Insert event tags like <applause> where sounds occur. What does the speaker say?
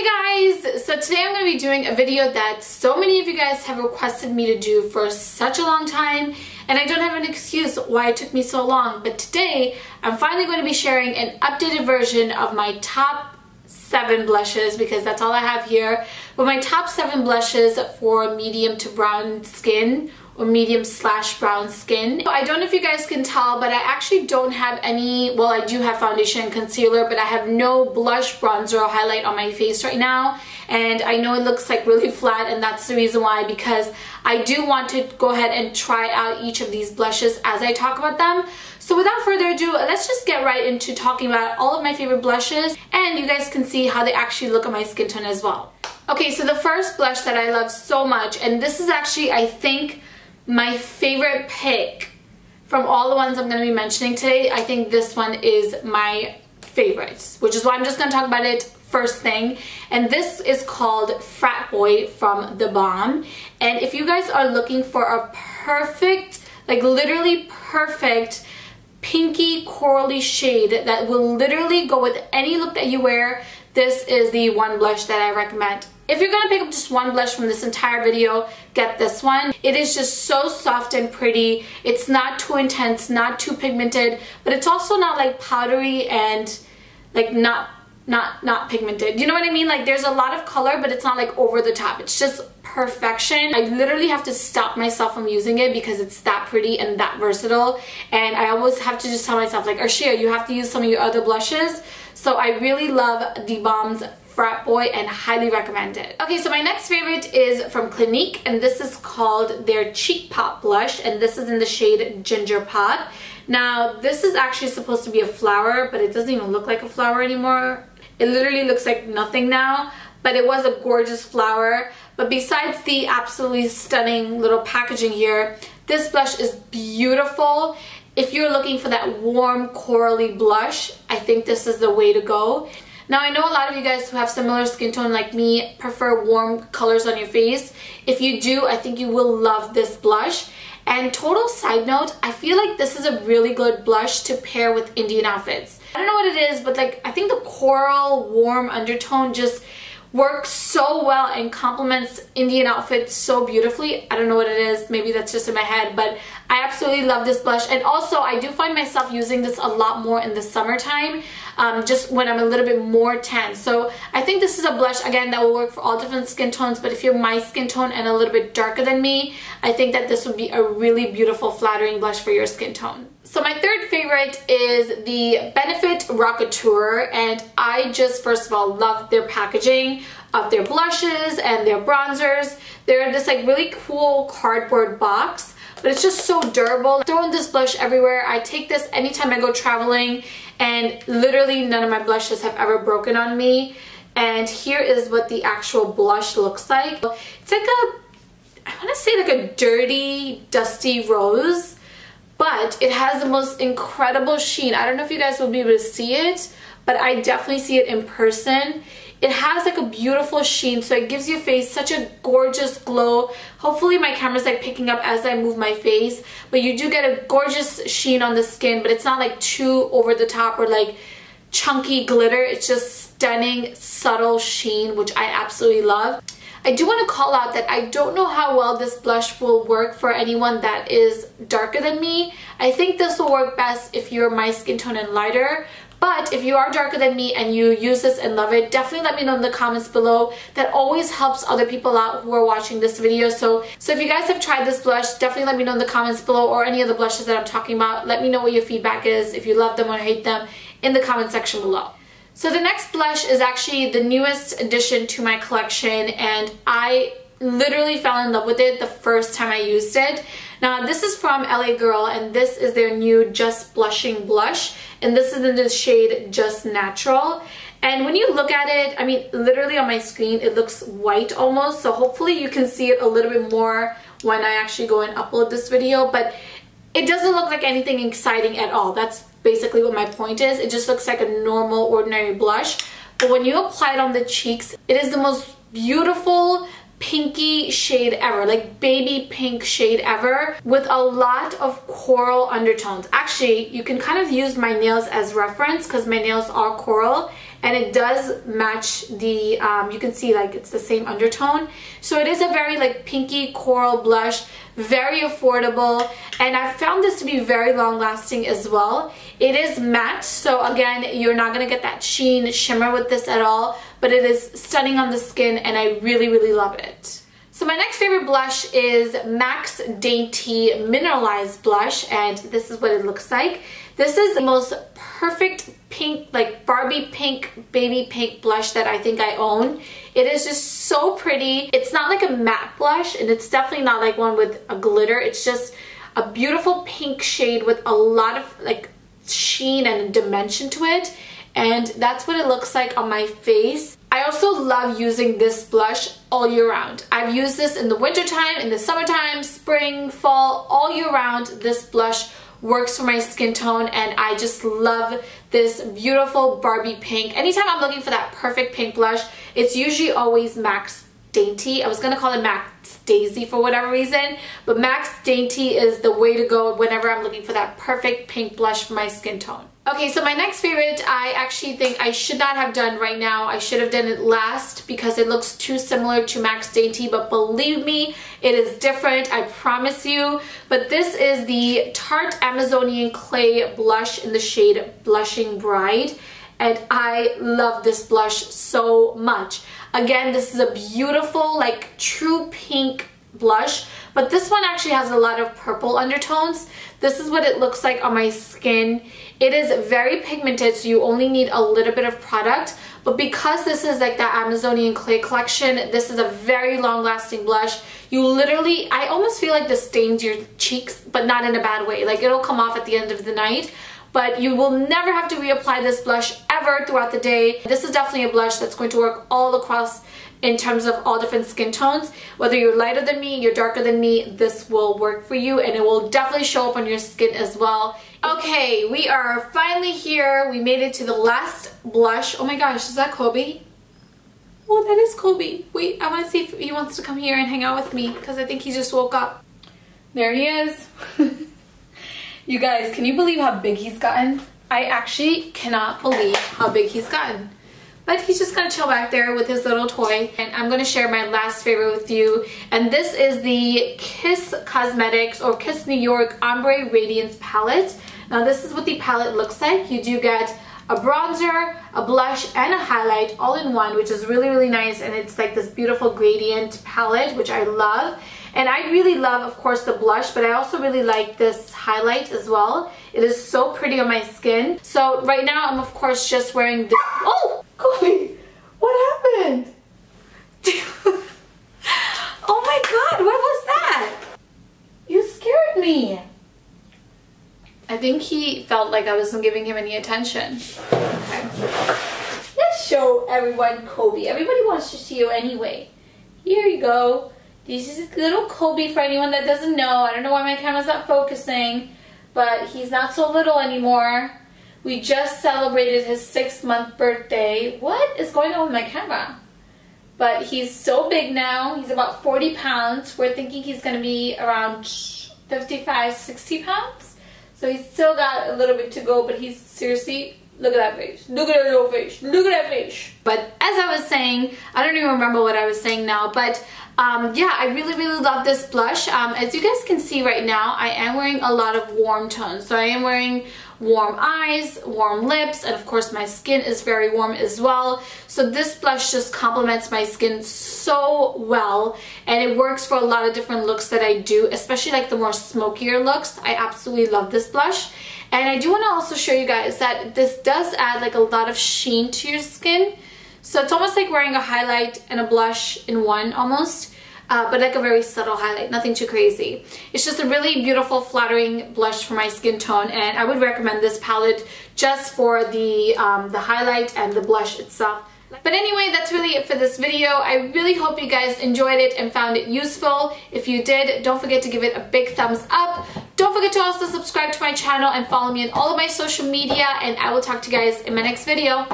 Hey guys! So today I'm going to be doing a video that so many of you guys have requested me to do for such a long time and I don't have an excuse why it took me so long but today I'm finally going to be sharing an updated version of my top 7 blushes because that's all I have here but my top 7 blushes for medium to brown skin or medium slash brown skin. I don't know if you guys can tell, but I actually don't have any, well I do have foundation and concealer, but I have no blush, bronzer, or highlight on my face right now. And I know it looks like really flat and that's the reason why because I do want to go ahead and try out each of these blushes as I talk about them. So without further ado, let's just get right into talking about all of my favorite blushes and you guys can see how they actually look on my skin tone as well. Okay, so the first blush that I love so much, and this is actually, I think, my favorite pick from all the ones I'm going to be mentioning today, I think this one is my favorite, which is why I'm just going to talk about it first thing. And this is called Frat Boy from The Balm. And if you guys are looking for a perfect, like literally perfect pinky corally shade that will literally go with any look that you wear, this is the one blush that I recommend. If you're gonna pick up just one blush from this entire video, get this one. It is just so soft and pretty. It's not too intense, not too pigmented, but it's also not like powdery and like not not not pigmented. You know what I mean? Like there's a lot of color, but it's not like over the top. It's just perfection. I literally have to stop myself from using it because it's that pretty and that versatile. And I always have to just tell myself like, Arshia, you have to use some of your other blushes. So I really love the Balm's Frat Boy and highly recommend it. Okay, so my next favorite is from Clinique and this is called their Cheek Pop Blush and this is in the shade Ginger Pop. Now, this is actually supposed to be a flower, but it doesn't even look like a flower anymore. It literally looks like nothing now, but it was a gorgeous flower. But besides the absolutely stunning little packaging here, this blush is beautiful. If you're looking for that warm corally blush, I think this is the way to go. Now I know a lot of you guys who have similar skin tone like me prefer warm colors on your face. If you do, I think you will love this blush. And total side note, I feel like this is a really good blush to pair with Indian outfits. I don't know what it is, but like I think the coral warm undertone just works so well and complements Indian outfits so beautifully. I don't know what it is. Maybe that's just in my head, but I absolutely love this blush. And also, I do find myself using this a lot more in the summertime, um, just when I'm a little bit more tan. So I think this is a blush, again, that will work for all different skin tones, but if you're my skin tone and a little bit darker than me, I think that this would be a really beautiful, flattering blush for your skin tone. So my third favorite is the Benefit Rockateur and I just first of all love their packaging of their blushes and their bronzers. They're this like really cool cardboard box but it's just so durable. Throwing this blush everywhere. I take this anytime I go traveling and literally none of my blushes have ever broken on me. And here is what the actual blush looks like. It's like a, I want to say like a dirty, dusty rose but it has the most incredible sheen. I don't know if you guys will be able to see it, but I definitely see it in person. It has like a beautiful sheen, so it gives your face such a gorgeous glow. Hopefully my camera's like picking up as I move my face, but you do get a gorgeous sheen on the skin, but it's not like too over the top or like chunky glitter. It's just stunning, subtle sheen, which I absolutely love. I do want to call out that I don't know how well this blush will work for anyone that is darker than me. I think this will work best if you're my skin tone and lighter. But if you are darker than me and you use this and love it, definitely let me know in the comments below. That always helps other people out who are watching this video. So, so if you guys have tried this blush, definitely let me know in the comments below or any of the blushes that I'm talking about. Let me know what your feedback is, if you love them or hate them, in the comment section below. So the next blush is actually the newest addition to my collection and I literally fell in love with it the first time I used it. Now this is from LA Girl and this is their new Just Blushing Blush and this is in the shade Just Natural. And when you look at it, I mean literally on my screen it looks white almost so hopefully you can see it a little bit more when I actually go and upload this video but it doesn't look like anything exciting at all. That's basically what my point is. It just looks like a normal ordinary blush. But when you apply it on the cheeks, it is the most beautiful pinky shade ever, like baby pink shade ever with a lot of coral undertones. Actually, you can kind of use my nails as reference because my nails are coral and it does match the, um, you can see like it's the same undertone. So it is a very like pinky coral blush, very affordable, and I found this to be very long lasting as well. It is matte, so again, you're not gonna get that sheen shimmer with this at all, but it is stunning on the skin and I really, really love it. So my next favorite blush is MAC's Dainty Mineralized Blush, and this is what it looks like. This is the most perfect pink, like Barbie pink, baby pink blush that I think I own. It is just so pretty. It's not like a matte blush, and it's definitely not like one with a glitter. It's just a beautiful pink shade with a lot of like sheen and dimension to it and that's what it looks like on my face. I also love using this blush all year round. I've used this in the wintertime, in the summertime, spring, fall, all year round. This blush works for my skin tone and I just love this beautiful Barbie pink. Anytime I'm looking for that perfect pink blush, it's usually always MAC's Dainty. I was going to call it MAC's Daisy for whatever reason, but MAC's Dainty is the way to go whenever I'm looking for that perfect pink blush for my skin tone. Okay, so my next favorite, I actually think I should not have done right now. I should have done it last because it looks too similar to MAC's Dainty, but believe me, it is different, I promise you. But this is the Tarte Amazonian Clay Blush in the shade Blushing Bride, and I love this blush so much. Again, this is a beautiful, like true pink blush, but this one actually has a lot of purple undertones. This is what it looks like on my skin. It is very pigmented, so you only need a little bit of product. But because this is like that Amazonian clay collection, this is a very long lasting blush. You literally, I almost feel like this stains your cheeks, but not in a bad way. Like it'll come off at the end of the night but you will never have to reapply this blush ever throughout the day. This is definitely a blush that's going to work all across in terms of all different skin tones. Whether you're lighter than me, you're darker than me, this will work for you and it will definitely show up on your skin as well. Okay, we are finally here. We made it to the last blush. Oh my gosh, is that Kobe? Oh, that is Kobe. Wait, I want to see if he wants to come here and hang out with me because I think he just woke up. There he is. <laughs> you guys, can you believe how big he's gotten? I actually cannot believe how big he's gotten. But he's just gonna chill back there with his little toy. And I'm gonna share my last favorite with you. And this is the Kiss Cosmetics or Kiss New York Ombre Radiance Palette. Now this is what the palette looks like. You do get a bronzer, a blush, and a highlight all in one, which is really, really nice. And it's like this beautiful gradient palette, which I love. And I really love, of course, the blush, but I also really like this highlight as well. It is so pretty on my skin. So right now, I'm of course just wearing this. Oh! Kobe, what happened? <laughs> oh my god, what was that? You scared me. I think he felt like I wasn't giving him any attention. Okay. Let's show everyone Kobe. Everybody wants to see you anyway. Here you go. This is little Kobe for anyone that doesn't know. I don't know why my camera's not focusing, but he's not so little anymore. We just celebrated his six month birthday. What is going on with my camera? But he's so big now. He's about 40 pounds. We're thinking he's going to be around 55, 60 pounds. So he's still got a little bit to go, but he's seriously Look at that face. Look at that little face. Look at that face. But as I was saying, I don't even remember what I was saying now, but um, yeah, I really, really love this blush. Um, as you guys can see right now, I am wearing a lot of warm tones. So I am wearing warm eyes, warm lips, and of course my skin is very warm as well. So this blush just complements my skin so well and it works for a lot of different looks that I do, especially like the more smokier looks. I absolutely love this blush. And I do want to also show you guys that this does add like a lot of sheen to your skin. So it's almost like wearing a highlight and a blush in one almost. Uh, but like a very subtle highlight, nothing too crazy. It's just a really beautiful, flattering blush for my skin tone, and I would recommend this palette just for the, um, the highlight and the blush itself. But anyway, that's really it for this video. I really hope you guys enjoyed it and found it useful. If you did, don't forget to give it a big thumbs up. Don't forget to also subscribe to my channel and follow me on all of my social media, and I will talk to you guys in my next video.